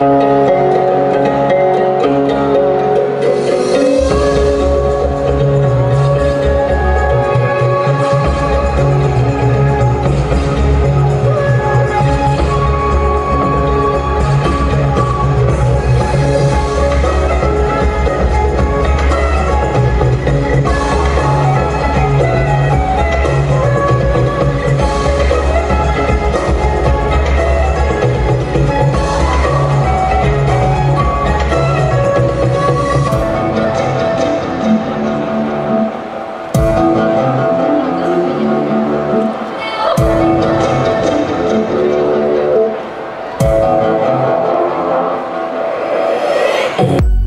Thank Bye.